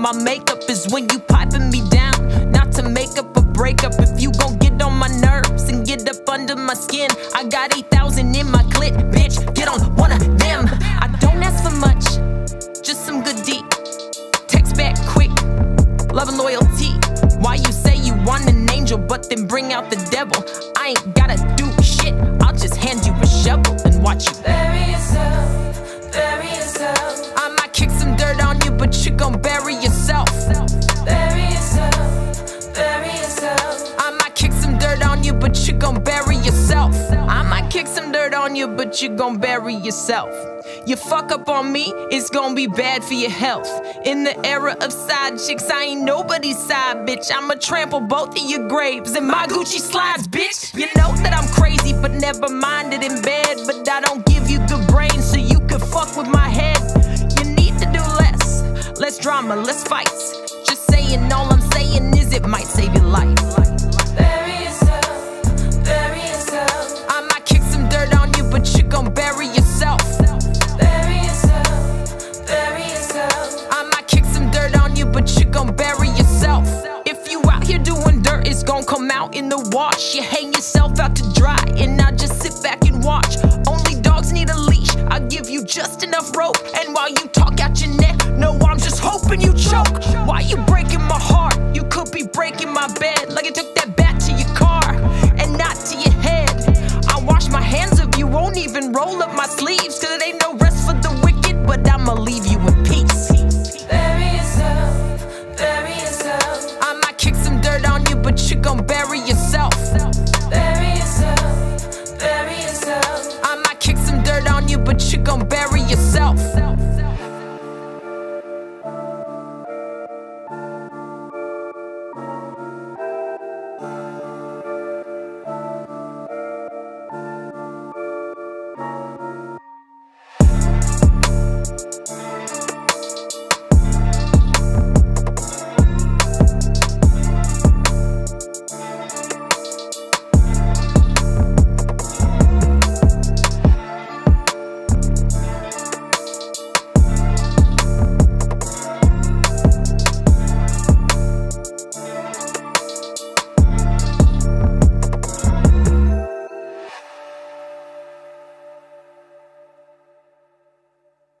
my makeup is when you piping me down. Not to make up a breakup if you gon' get on my nerves and get up under my skin. I got 8,000 in my clit, bitch. Get on one of them. I don't ask for much, just some good deed. Text back quick, love and loyalty. Why you say you want an angel, but then bring out the devil? I ain't gotta do shit, I'll just hand you a shovel and watch you. But you gon' bury yourself. You fuck up on me, it's gon' be bad for your health. In the era of side chicks, I ain't nobody's side bitch. I'ma trample both of your graves in my Gucci slides, bitch. You know that I'm crazy, but never minded in bed. But I don't give you good brains, so you can fuck with my head. You need to do less, less drama, less fights. Just saying, all I'm saying is it might save your life. Out in the wash. You hang yourself out to dry, and I just sit back and watch. Only dogs need a leash. I give you just enough rope, and while you talk out your neck, no, I'm just hoping you choke. Why you breaking my